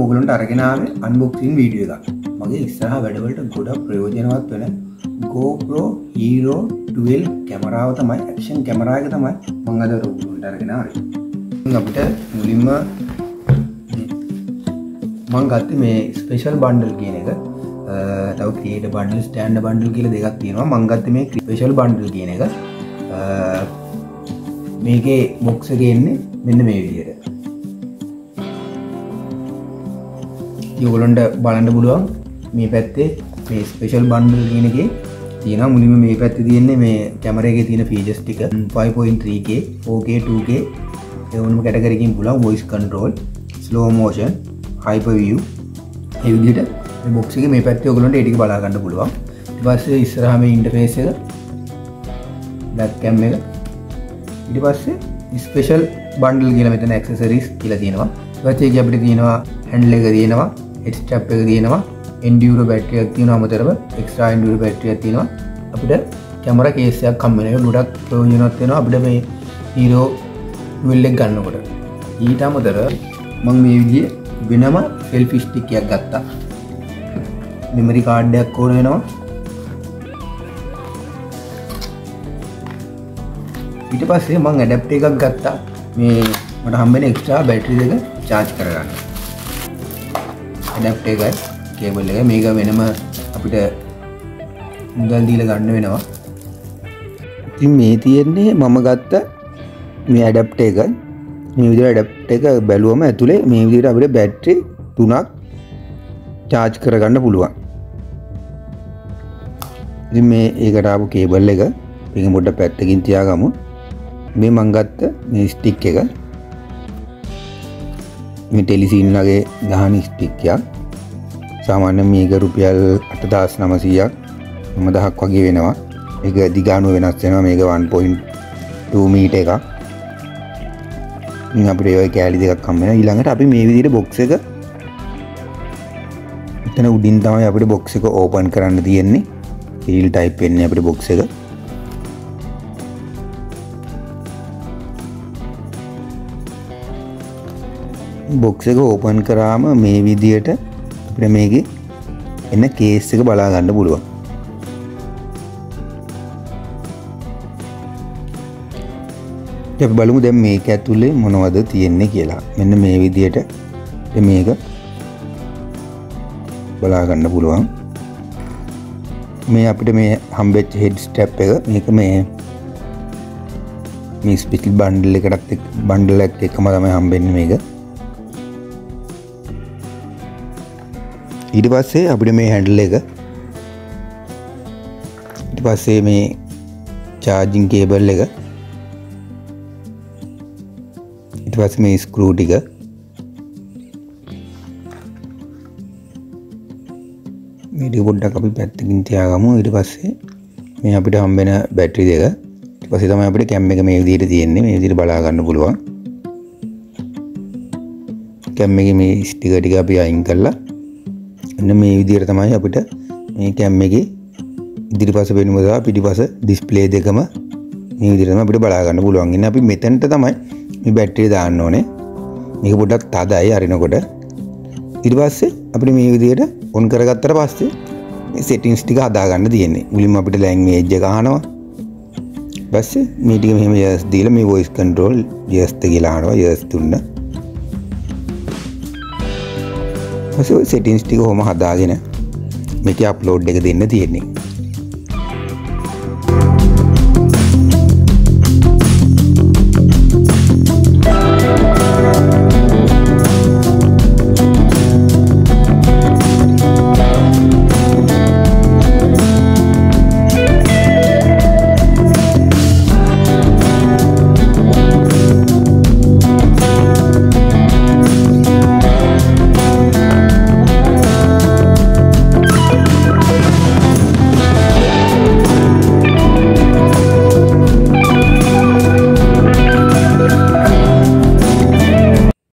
ඕගලන්ට අරගෙනාව unboxing video එක මගේ ඉස්සහ වැඩවලට ගොඩ ප්‍රයෝජනවත් වෙන ගෝපරෝ හීරෝ ටල් කැමරාව තමයි ඇක්ෂන් කැමරායක තමයි මංගද රෝගලන්ට අරගෙනාව අපිට මුලින්ම මං ගත්ත මේ ස්පේෂල් බන්ඩල් කියන එක. තව ක්‍රේට බන්ඩල් ස්ටන්ඩ බන්ඩල් කියල දෙකක් තියෙනවා. මංගත්ත මේ ක්‍රපේශල් බන්ඩල් කියන එක. මේකේ බොක්ස ගන්නේ මෙන්න මේ විදියට. යෝගලොන්ට බලන්ඩ පුළුවන්. මේ පැත්තේ මේ ස්පේෂල් බන්ඩල් කියනගේ තියෙන මුලිම මේ පැත්ති තියෙන්නේ මේ කැමරගේ තියෙන ෆීජස් ටික. 5.3K 4K 2K එවනම කැටකරකින් පුලා වොයිස් කන්ටරෝල් ස්ලෝ මෝෂන් හයිපවිය එවිදිට බොක්සික මේ පැත්ති ඔගලන්ට එටික බලාගන්න පුළුවන්. පස්සේ ඉස්සරහම ඉන්ටෆේස එක බැක්කැම් එක. ඉට පස්සේ ස්පේෂල් බන්ඩල් කියල මෙතන එක්සසරිස් කියල තියෙනවා. වචේ අපිට තියෙනවා හැන්ඩල එක තියෙනවා. එට්ස්ටප් එක තියෙනවා. එන්ඩියර බැට්‍රියක් තියෙන අමතරව එක්ස්ට්‍රා ඉන්ඩියර බැට්‍රියක් තියෙනවා. අපිට කැමර කේසයක් කම්මන එක ගොඩක් ප්‍රෝජනත් වෙන අපිට මේ හීරෝ විල්ලෙක් ගන්නකොට. ඊට අමතර මං මේ විදිිය වෙනම සෙල්ෆිස්ටිකයක් ගත්තා. මෙමරි කාඩ්ඩයක් ඕන වෙනවා. ඊට පස්සේ මං ඇඩප්ට එකක් ගත්තා. මේ මට හම්බෙන එක්ස්ට්‍රා බැටරි දෙක චාච් කරගන්න. ඇඩප්ට එකයි. කේබල් එක මේක වෙනම අපිට මුදල් දීල ගන්න වෙනවා. ඉතින් මේ තියෙන්නේ මම ගත්ත මේ ඇඩප්ට එක. මේ විදිහට ඇඩප්ට එක බැලුවම ඇතුලේ මේ විදිහට අපිට බැටරි තුනක් චාර්ජ් කරගන්න පුළුවන්. ඉතින් මේ ඒකට ආපු කේබල් එක මේක පොඩ්ඩක් පැත්තකින් තියාගමු. මේ මං ගත්ත මේ ස්ටික් එක. මේ ටෙලිසින් වගේ ගහන ස්ටික්යක්. සාමාන්‍ය මේක රුපියල් අටදස් නමසීයක් නම දහක් වගේ වෙනවා. එක දිගානුව වෙනස් වෙනවා. මේක 1.2 මීට එකක්. අපට ඒවයි කෑලි දෙකක් කම්මෙන ඊළඟට අපි මේ විදිට බොක්ස එක එතන උඩින් තමයි අපිට බොක්ස එක ඕපන් කරන්න තියෙන්නේ. ඊල් ටයිප් වෙන්නේ අපිට බොක්ස එක. බොක්ස එක ඕපන් කරාම මේ විදියට අපිට මේක එන්න කේස් එක බලා ගන්න පුළුවන්. අපි බලමු දැන් මේක ඇතුලේ මොනවද තියෙන්නේ කියලා. මෙන්න මේ විදියට මේක බලා ගන්න පුළුවන්. මේ අපිට මේ හම්බෙච්ච හෙඩ් ස්ටැප් එක මේක මේ මේ ස්පිකල් බන්ඩල් එකටත් බන්ඩල් එකක් එකම තමයි හම්බෙන්නේ මේක. ඊට පස්සේ අපිට මේ හැන්ඩල් එක. ඊට පස්සේ මේ චාර්ජින් කේබල් එක. ඊට පස්සේ මේ ස්ක්‍රූ ටික. මේ ටික පොඩ්ඩක් අපි පැත්තකින් තියාගමු. ඊට පස්සේ මේ අපිට හම්බෙන බැටරි දෙක. ඊට පස්සේ තමයි අපිට කැම් එක මේ විදිහට තියෙන්නේ. මේ විදිහට බලා ගන්න පුළුවන්. කැම් එකේ මේ ස්ටිකර් ටික අපි අයින් කරලා එන්න මේ විදිහට තමයි අපිට මේ කැම් එකේ ඉදිරිපස පෙනුම සහ පිටිපස ඩිස්ප්ලේ දෙකම මේ විදිහට තමයි අපිට බලා ගන්න පුළුවන්. ඉන්නේ අපි මෙතනට තමයි මේ බැටරිය දාන්න ඕනේ. මේක පොඩ්ඩක් තදයි අරිනකොට. ඊට පස්සේ අපිට මේ විදිහට ඔන් කරගත්තට පස්සේ මේ සෙටින්ස් ටික හදා ගන්න තියෙන්නේ. මුලින්ම අපිට ලැන්ග්වේජ් එක අහනවා. පස්සේ මේ ටික මෙහෙම yes දීලා මේ voice control yes කියලා අහනවා yes දුන්න. පස්සේ සෙටින්ස් ටික කොහොම හදාගෙන මේක අප්ලෝඩ් එක දෙන්න තියෙන්නේ.